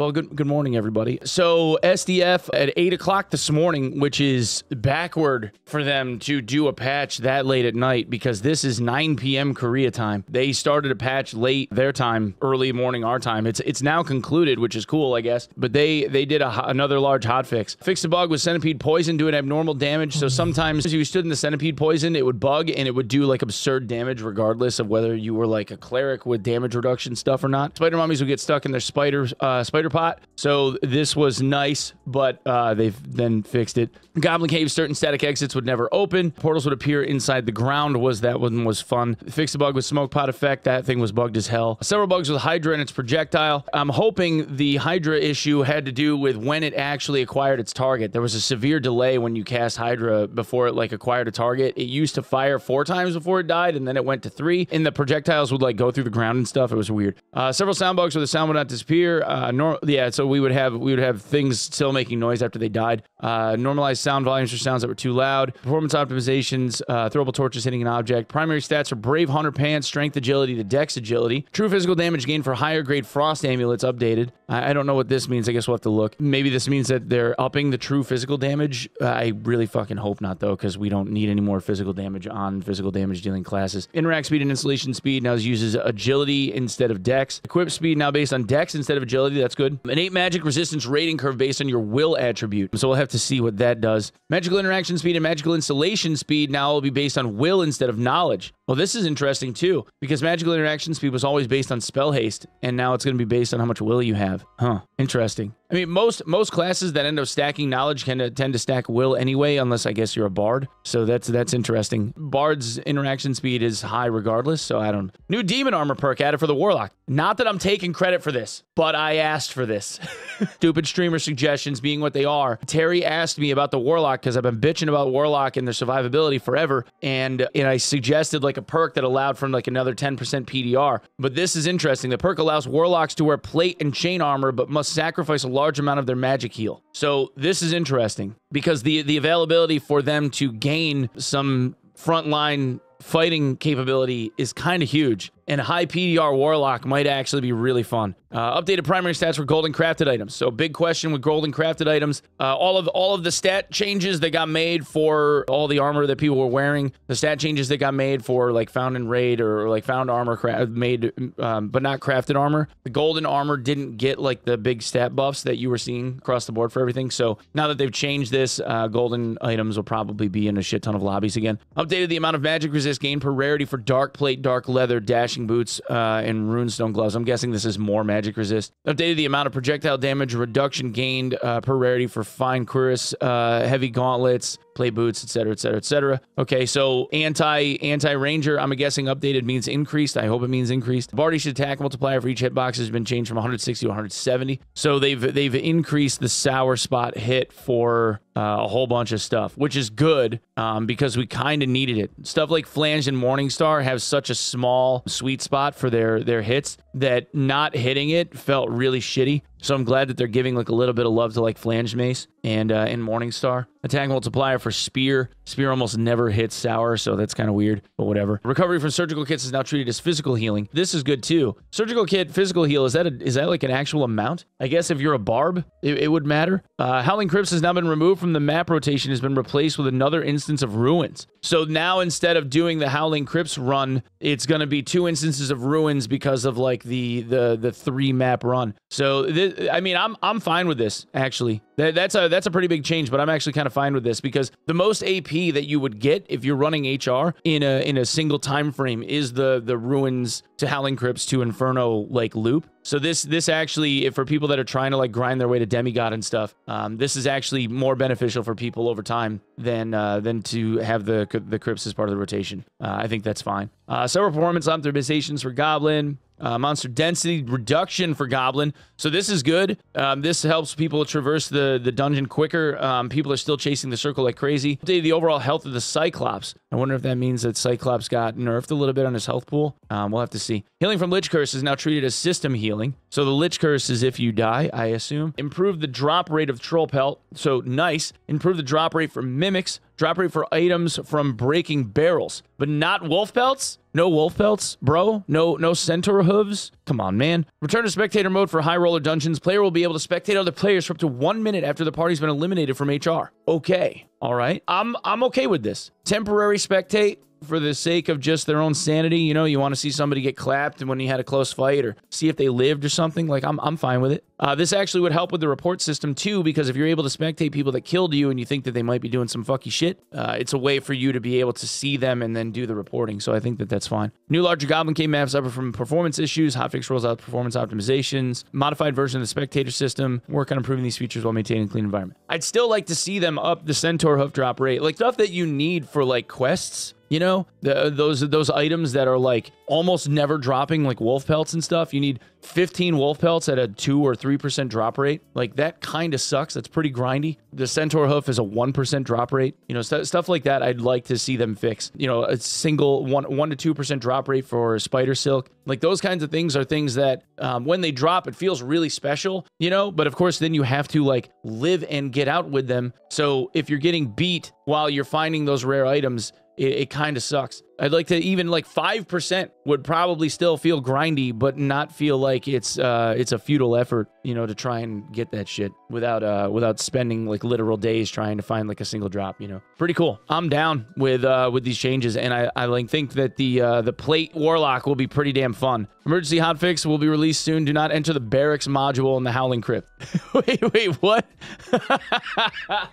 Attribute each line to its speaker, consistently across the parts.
Speaker 1: Well, good good morning, everybody. So SDF at eight o'clock this morning, which is backward for them to do a patch that late at night because this is 9 p.m. Korea time. They started a patch late their time, early morning our time. It's it's now concluded, which is cool, I guess. But they they did a, another large hot fix. Fixed a bug with centipede poison doing abnormal damage. So sometimes if you stood in the centipede poison, it would bug and it would do like absurd damage regardless of whether you were like a cleric with damage reduction stuff or not. Spider mummies would get stuck in their spider uh, spider pot. So this was nice, but uh, they've then fixed it. Goblin Cave certain static exits would never open. Portals would appear inside the ground. Was that one was fun? Fixed a bug with smoke pot effect. That thing was bugged as hell. Several bugs with Hydra and its projectile. I'm hoping the Hydra issue had to do with when it actually acquired its target. There was a severe delay when you cast Hydra before it like acquired a target. It used to fire four times before it died, and then it went to three. And the projectiles would like go through the ground and stuff. It was weird. Uh, several sound bugs where the sound would not disappear. Uh, nor- yeah, so we would have we would have things still making noise after they died. Uh, normalized sound volumes for sounds that were too loud. Performance optimizations. Uh, throwable torches hitting an object. Primary stats are Brave Hunter Pants, Strength Agility to Dex Agility. True physical damage gained for higher grade Frost amulets updated. I, I don't know what this means. I guess we'll have to look. Maybe this means that they're upping the true physical damage. Uh, I really fucking hope not though, because we don't need any more physical damage on physical damage dealing classes. Interact speed and installation speed now uses agility instead of dex. Equip speed now based on dex instead of agility. That's good. An 8 magic resistance rating curve based on your will attribute. So we'll have to see what that does. Magical interaction speed and magical installation speed now will be based on will instead of knowledge. Well, this is interesting too, because magical interaction speed was always based on spell haste, and now it's going to be based on how much will you have. Huh. Interesting. I mean, most most classes that end up stacking knowledge can uh, tend to stack will anyway, unless I guess you're a bard. So that's that's interesting. Bard's interaction speed is high regardless. So I don't. New demon armor perk added for the warlock. Not that I'm taking credit for this, but I asked for this. Stupid streamer suggestions being what they are. Terry asked me about the warlock because I've been bitching about warlock and their survivability forever, and and I suggested like a perk that allowed for like another 10% PDR. But this is interesting. The perk allows warlocks to wear plate and chain armor, but must sacrifice a large amount of their magic heal. So this is interesting because the the availability for them to gain some frontline fighting capability is kind of huge and high PDR Warlock might actually be really fun. Uh, updated primary stats for golden crafted items. So big question with golden crafted items. Uh, all of all of the stat changes that got made for all the armor that people were wearing, the stat changes that got made for like found in raid or, like found armor made, um, but not crafted armor. The golden armor didn't get like the big stat buffs that you were seeing across the board for everything. So now that they've changed this, uh, golden items will probably be in a shit ton of lobbies again. Updated the amount of magic resist gain per rarity for dark plate, dark leather, dashing boots, uh, and runestone gloves. I'm guessing this is more magic resist. Updated the amount of projectile damage reduction gained uh, per rarity for fine cuirass, uh, heavy gauntlets, plate boots, etc., etc., etc. Okay, so anti anti ranger. I'm guessing updated means increased. I hope it means increased. Bardiche attack multiplier for each hitbox has been changed from 160 to 170. So they've they've increased the sour spot hit for uh, a whole bunch of stuff, which is good um, because we kind of needed it. Stuff like Flange and Morningstar have such a small sweet spot for their their hits that not hitting it felt really shitty. So I'm glad that they're giving like a little bit of love to like Flange Mace and uh, and Morningstar. Attack multiplier for Spear. Spear almost never hits Sour, so that's kind of weird, but whatever. Recovery from surgical kits is now treated as physical healing. This is good too. Surgical kit, physical heal, is that a, is that like an actual amount? I guess if you're a barb, it, it would matter. Uh, Howling Crypts has now been removed from the map rotation, has been replaced with another instance of Ruins. So now instead of doing the Howling Crypts run, it's going to be two instances of Ruins because of like the the the three map run. So I mean, I'm I'm fine with this actually. That, that's a that's a pretty big change, but I'm actually kind of fine with this because the most AP that you would get if you're running HR in a in a single time frame is the the ruins to Howling Crypts to Inferno like loop. So this this actually, if for people that are trying to like grind their way to demigod and stuff, um, this is actually more beneficial for people over time than uh, than to have the the crypts as part of the rotation. Uh, I think that's fine. Uh, several performance optimizations for Goblin. Uh, monster density reduction for Goblin. So this is good. Um, this helps people traverse the, the dungeon quicker. Um, people are still chasing the circle like crazy. Updated the overall health of the Cyclops. I wonder if that means that Cyclops got nerfed a little bit on his health pool. Um, we'll have to see. Healing from Lich Curse is now treated as system healing. So the Lich Curse is if you die, I assume. Improve the drop rate of Troll Pelt. So nice. Improve the drop rate for Mimics Drop rate for items from breaking barrels, but not wolf pelts? No wolf pelts, bro? No no centaur hooves? Come on, man. Return to spectator mode for high roller dungeons. Player will be able to spectate other players for up to one minute after the party's been eliminated from HR. Okay. All right. I'm I'm okay with this. Temporary spectate for the sake of just their own sanity. You know, you want to see somebody get clapped when you had a close fight or see if they lived or something. Like, I'm, I'm fine with it. Uh, this actually would help with the report system too, because if you're able to spectate people that killed you and you think that they might be doing some fucky shit, uh, it's a way for you to be able to see them and then do the reporting. So I think that that's fine. New larger Goblin Cave maps suffer from performance issues. Hotfix rolls out performance optimizations. Modified version of the spectator system. Work on improving these features while maintaining a clean environment. I'd still like to see them up the Centaur hoof drop rate, like stuff that you need for like quests you know, the, those those items that are like almost never dropping, like wolf pelts and stuff. You need 15 wolf pelts at a two or three percent drop rate. Like that kind of sucks. That's pretty grindy. The centaur hoof is a one percent drop rate. You know, st stuff like that. I'd like to see them fix. You know, a single one one to two percent drop rate for spider silk. Like those kinds of things are things that um, when they drop, it feels really special. You know, but of course, then you have to like live and get out with them. So if you're getting beat while you're finding those rare items it, it kind of sucks. I'd like to even like 5% would probably still feel grindy, but not feel like it's uh it's a futile effort, you know, to try and get that shit without uh without spending like literal days trying to find like a single drop, you know. Pretty cool. I'm down with uh with these changes and I I like think that the uh the plate warlock will be pretty damn fun. Emergency hotfix will be released soon. Do not enter the barracks module in the Howling Crypt. wait, wait, what?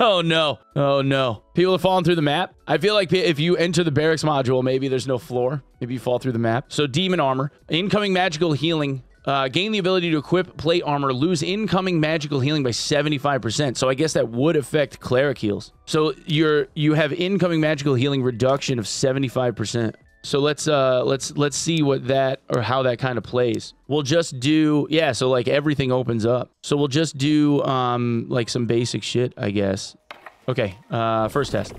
Speaker 1: oh no. Oh no. People have fallen through the map. I feel like if you enter the barracks module, maybe there's no floor. Maybe you fall through the map. So demon armor. Incoming magical healing. Uh, gain the ability to equip plate armor, lose incoming magical healing by 75%. So I guess that would affect cleric heals. So you're you have incoming magical healing reduction of 75%. So let's uh let's let's see what that or how that kind of plays. We'll just do yeah, so like everything opens up. So we'll just do um like some basic shit, I guess. Okay, uh first test.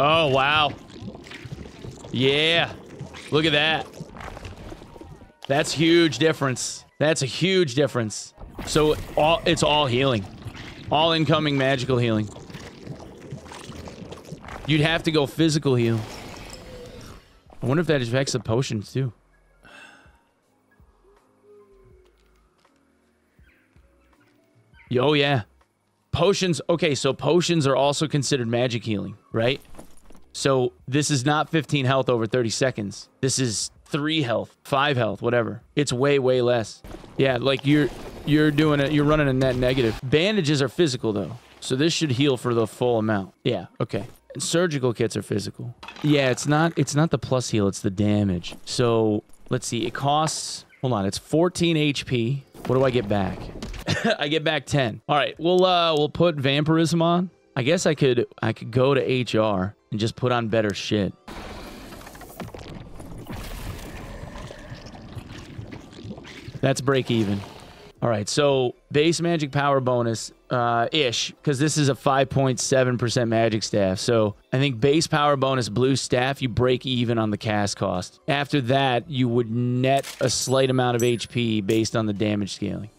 Speaker 1: Oh, wow. Yeah. Look at that. That's huge difference. That's a huge difference. So all it's all healing. All incoming magical healing. You'd have to go physical heal. I wonder if that affects the potions too. Oh yeah. Potions, okay, so potions are also considered magic healing, right? So this is not 15 health over 30 seconds. This is 3 health, 5 health, whatever. It's way, way less. Yeah, like you're you're doing it, you're running a net negative. Bandages are physical though. So this should heal for the full amount. Yeah, okay. And surgical kits are physical. Yeah, it's not it's not the plus heal, it's the damage. So let's see, it costs hold on, it's 14 HP. What do I get back? I get back 10. All right, we'll uh we'll put vampirism on. I guess I could I could go to HR and just put on better shit. That's break even. All right, so base magic power bonus uh, ish, because this is a 5.7% magic staff. So I think base power bonus blue staff, you break even on the cast cost. After that, you would net a slight amount of HP based on the damage scaling.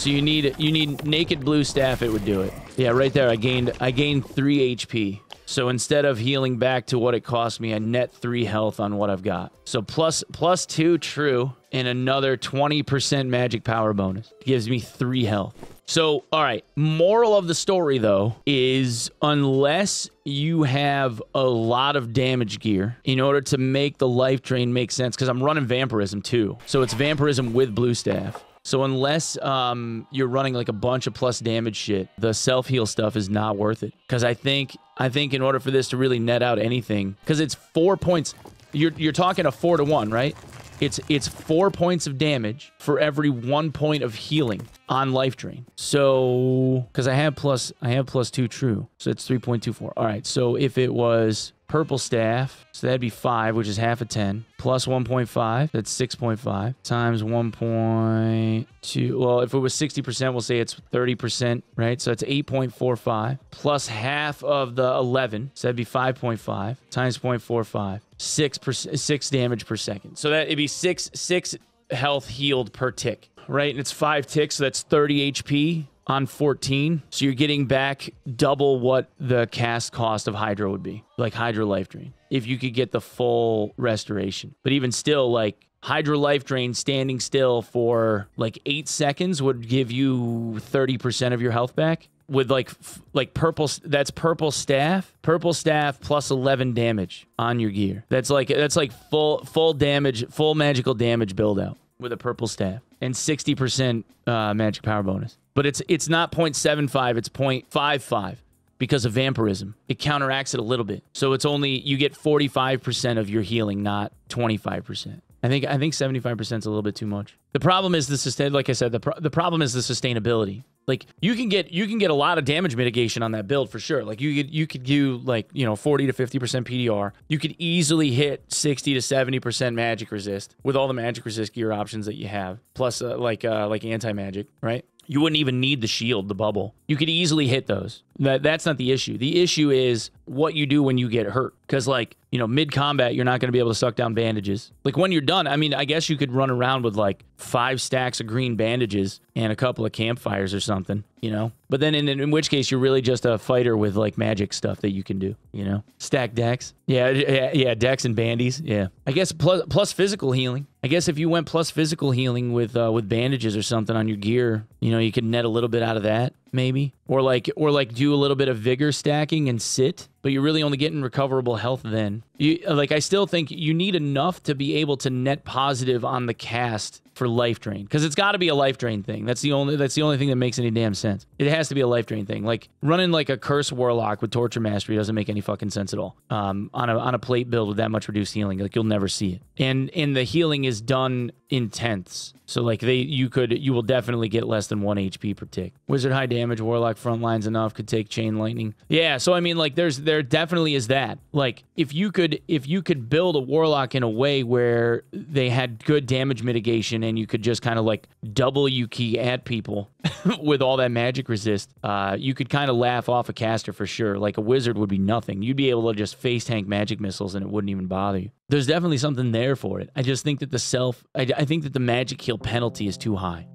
Speaker 1: So you need you need naked blue staff, it would do it. Yeah, right there. I gained I gained three HP. So instead of healing back to what it cost me, I net three health on what I've got. So plus plus two true and another 20% magic power bonus. Gives me three health. So, all right. Moral of the story, though, is unless you have a lot of damage gear in order to make the life drain make sense, because I'm running vampirism too. So it's vampirism with blue staff. So unless um, you're running like a bunch of plus damage shit, the self heal stuff is not worth it. Because I think I think in order for this to really net out anything, because it's four points, you're you're talking a four to one, right? It's it's four points of damage for every one point of healing on life drain. So because I have plus I have plus two true, so it's three point two four. All right, so if it was purple staff. So that'd be 5, which is half a 10. Plus 1.5, that's 6.5. Times 1.2. Well, if it was 60%, we'll say it's 30%, right? So it's 8.45. Plus half of the 11. So that'd be 5.5 times 0.45. 6, per, 6 damage per second. So that it'd be 6, 6 health healed per tick, right? And it's five ticks, so that's 30 HP on 14. So you're getting back double what the cast cost of Hydro would be, like Hydro Life Drain, if you could get the full restoration. But even still, like Hydro Life Drain standing still for like eight seconds would give you 30% of your health back. With like like purple that's purple staff purple staff plus 11 damage on your gear. That's like that's like full full damage full magical damage build out with a purple staff and 60% uh, magic power bonus. But it's it's not 0.75 it's 0.55 because of vampirism it counteracts it a little bit so it's only you get 45% of your healing not 25% I think I think 75% is a little bit too much. The problem is the sustain like I said the pro- the problem is the sustainability. Like you can get you can get a lot of damage mitigation on that build for sure. Like you could you could do like, you know, 40 to 50% PDR. You could easily hit 60 to 70% magic resist with all the magic resist gear options that you have. Plus uh, like uh like anti-magic, right? You wouldn't even need the shield, the bubble. You could easily hit those. That that's not the issue. The issue is what you do when you get hurt. Because like you know, mid combat, you're not going to be able to suck down bandages. Like when you're done, I mean, I guess you could run around with like five stacks of green bandages and a couple of campfires or something, you know. But then in, in which case, you're really just a fighter with like magic stuff that you can do, you know. Stack dex, yeah, yeah, yeah, dex and bandies, yeah. I guess plus plus physical healing. I guess if you went plus physical healing with uh, with bandages or something on your gear, you know, you could net a little bit out of that maybe? Or like or like do a little bit of vigor stacking and sit but you're really only getting recoverable health then. You like i still think you need enough to be able to net positive on the cast for life drain because it's got to be a life drain thing. That's the only that's the only thing that makes any damn sense. It has to be a life drain thing. Like running like a curse warlock with torture mastery doesn't make any fucking sense at all. Um on a on a plate build with that much reduced healing like you'll never see it. And and the healing is done in tenths. So like they you could you will definitely get less than one hp per tick. Wizard high damage warlock front lines enough could take chain lightning. Yeah so i mean like there's there definitely is that. Like if you could if you could build a warlock in a way where they had good damage mitigation and you could just kind of like double you key at people with all that magic resist uh you could kind of laugh off a caster for sure. Like a wizard would be nothing. You'd be able to just face tank magic missiles and it wouldn't even bother you. There's definitely something there for it. I just think that the self i, I think that the magic heal penalty is too high